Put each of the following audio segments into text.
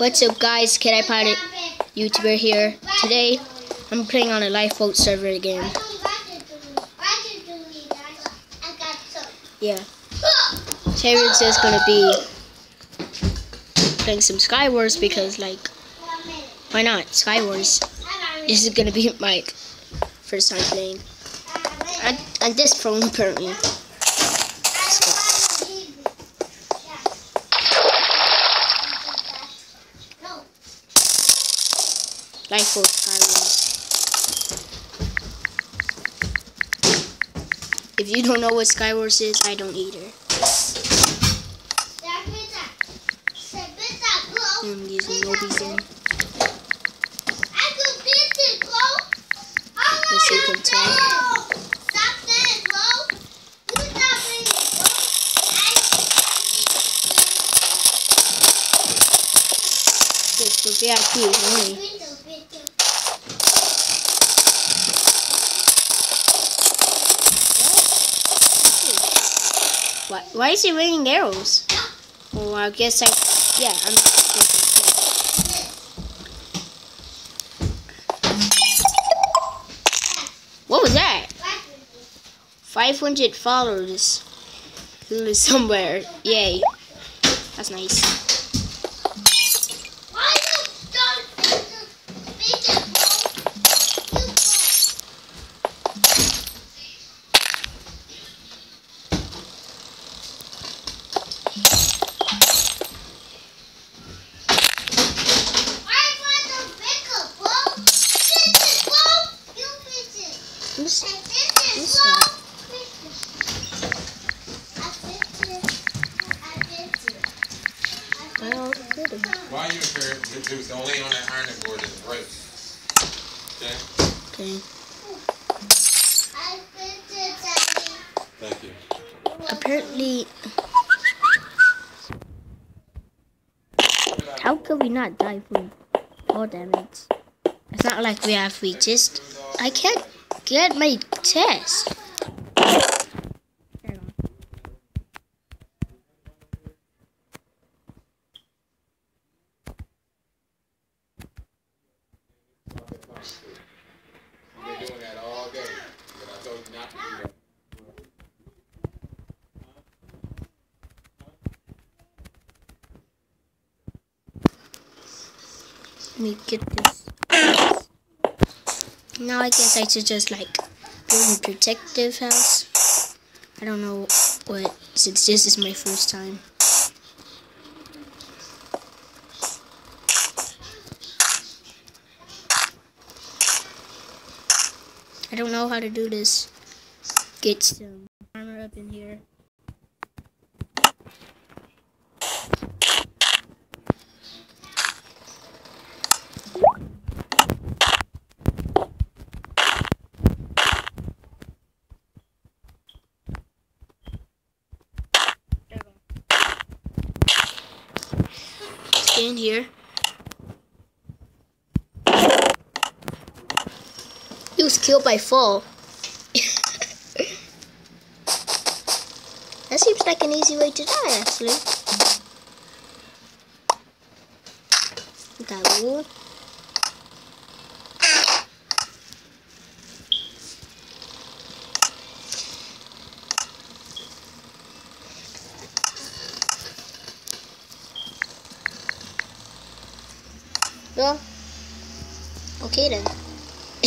What's up guys, Kid I YouTuber here. Today, I'm playing on a lifeboat server again. Yeah. Terrence just gonna be playing some Skywars because like, why not? Skywars. This is gonna be my first time playing. And, and this phone apparently. Skywars. If you don't know what Skywars is, I don't either. I'm using no beacon. As you can. For VIP only. Why, why is he raining arrows? Well, I guess I, yeah, I'm. What was that? 500 followers. Somewhere. Yay. That's nice. I get it. While you're here, it was only on that ironing board is break. Okay? Okay. Thank you. Apparently, how could we not die from all damage? It's not like we have we just. I can't get my test. You've been doing that all day. But I told you not to do that. Let me get this. Now I guess I should just like build a protective house. I don't know what since this is my first time. I don't know how to do this. Get some armor up in here. In here. He was killed by fall. that seems like an easy way to die, actually. That wood. Well, okay then.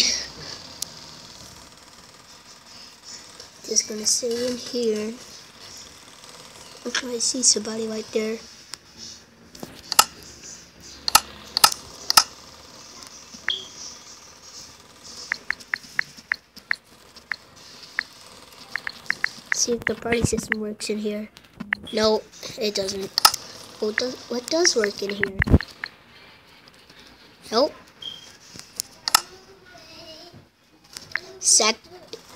Just gonna stay in here. Look, I see somebody right there. See if the party system works in here. No, it doesn't. Oh, what does, what does work in here? Nope. Sec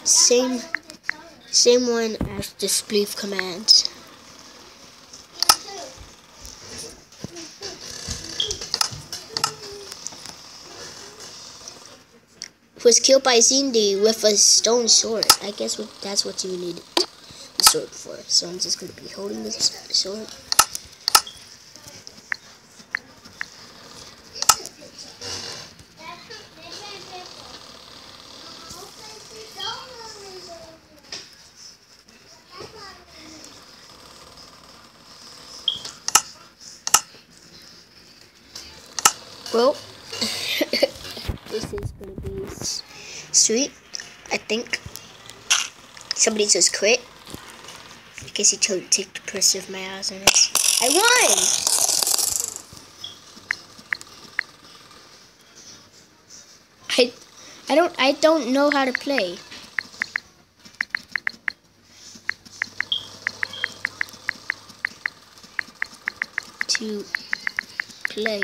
same same one as the spleef commands. was killed by Zindi with a stone sword. I guess what, that's what you need the sword for. So I'm just going to be holding this sword. Well, sweet. I think somebody just quit. I guess he chose to take the press of my eyes on this. I won! I I don't I don't know how to play. To play,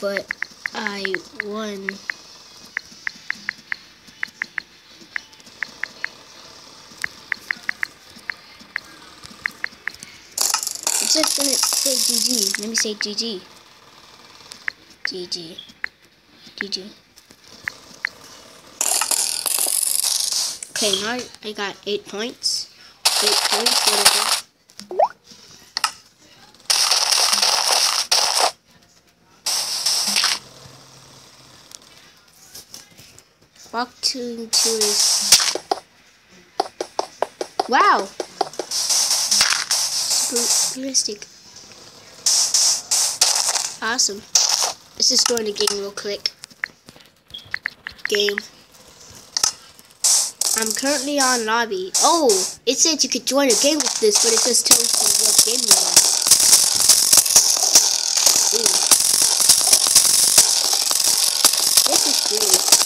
but I won. Just gonna say GG. Let me say GG. GG. GG. Okay, now I got eight points. Eight points, whatever. Walk to into his. Wow! Realistic. Awesome. Let's just go into game real quick. Game. I'm currently on lobby. Oh, it said you could join a game with this, but it just tells you what game you're on. Ooh. This is weird.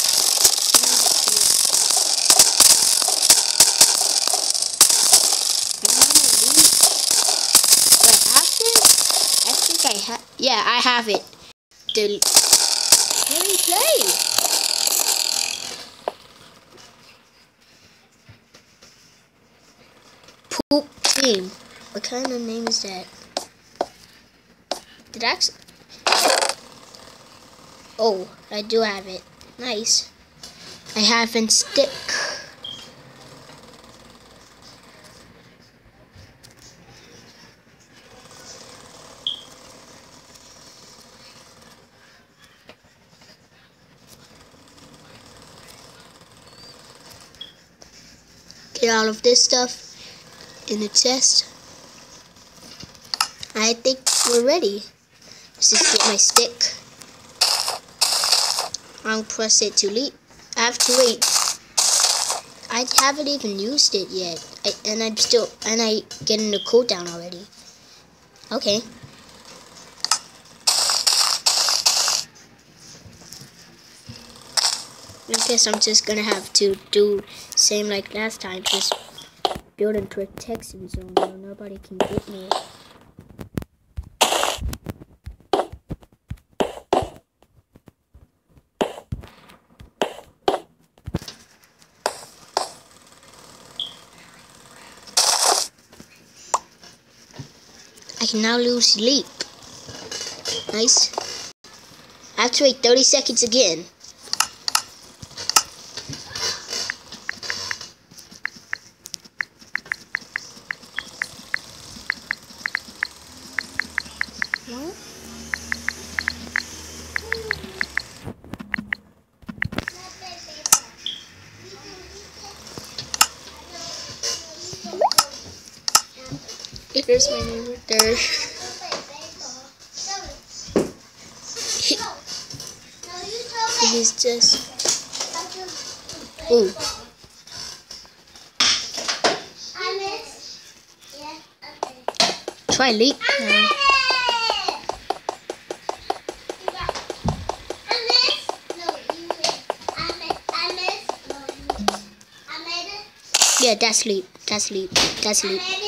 Do I have this? I think I have. Yeah, I have it. Del- Let me play. Poop team. What kind of name is that? Did I actually? Oh, I do have it. Nice. I have in stick. Get all of this stuff in the chest. I think we're ready. Let's just get my stick. I'll press it to leap. I have to wait. I haven't even used it yet. I, and I'm still, and I getting the cooldown already. Okay. Guess I'm just gonna have to do same like last time, just build a protection zone where nobody can get me. I can now use leap. Nice. I have to wait 30 seconds again. Here's my neighbor there. He's just. Ooh. Try leap now. Yeah, that's leap. That's leap. That's leap.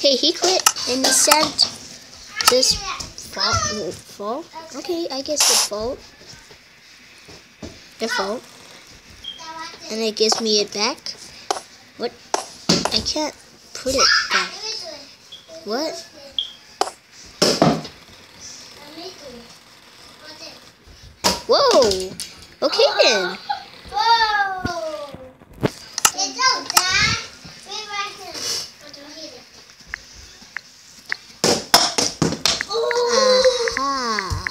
Okay, he quit and he said this fall. Fall? Okay, I guess the fall. The fall. And it gives me it back. What? I can't put it back. What? Whoa! Okay then. Aha.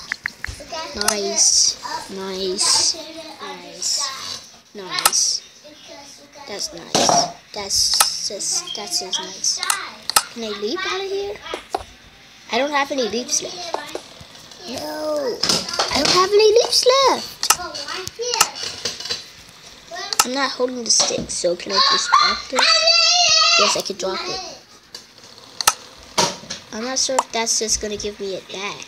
Nice. Nice. Nice. Nice. That's nice. That's just nice. Can I leap out of here? I don't have any leaps left. No. I don't have any leaps left. I'm not holding the stick, so can I just drop this? Yes, I can drop it. I'm not sure if that's just gonna give me it back.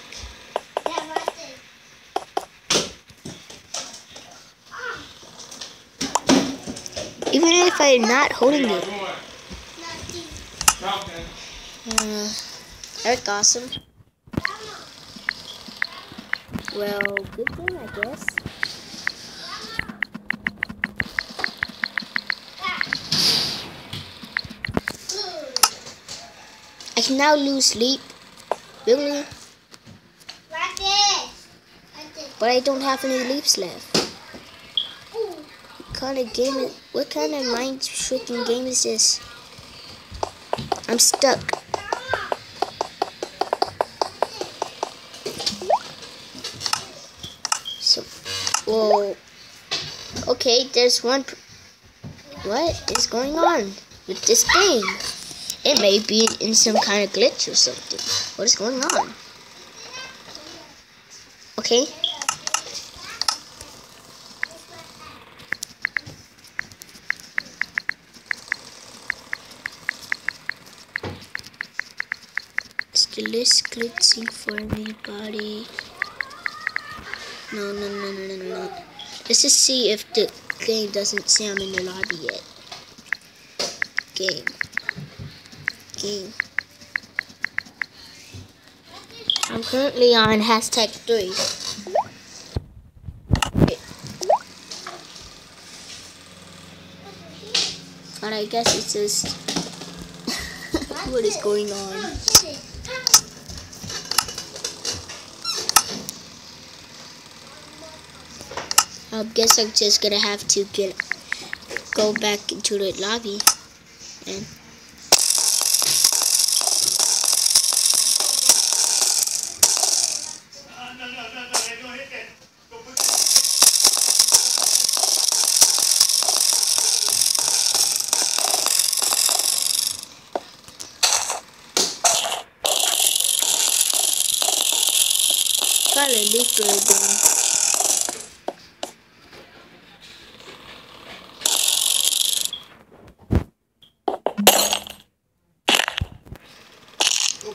Even if I'm not holding it. Uh, Eric Awesome. Well, good thing, I guess. I can now use leap. Really? But I don't have any leaves left. What kind of game is, what kind of mind freaking game is this? I'm stuck. So, well, okay, there's one. What is going on with this game? It may be in some kind of glitch or something. What is going on? Okay. List glitching for anybody? No, no, no, no, no, no. Let's just see if the game doesn't say I'm in the lobby yet. Game. Game. I'm currently on hashtag 3. But I guess it's just what is going on. I guess I'm just gonna have to get go back into the lobby. And try to leak it again. A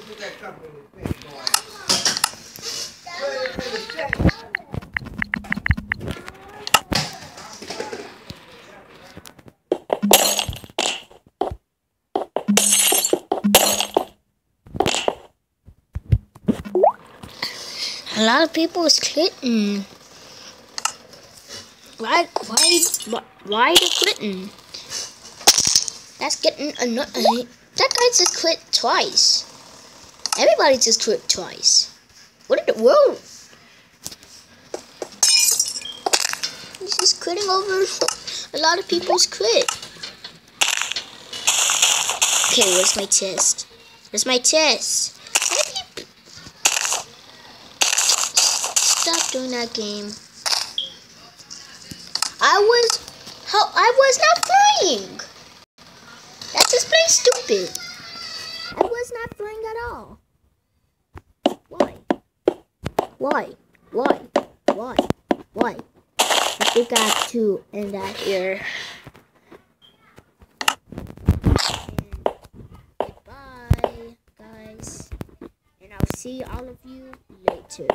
lot of people is quitting. Why, why, why, why they quitting? That's getting annoying. Uh, that guy just quit twice. Everybody just quit twice. What in the world? He's just quitting over. A lot of people's quit. Okay, where's my test? Where's my test? Stop doing that game. I was how I was not playing. That's just plain stupid. I was not playing at all. Why? Why? Why? Why? Why? I think I have to end that here. Goodbye, guys. And I'll see all of you later.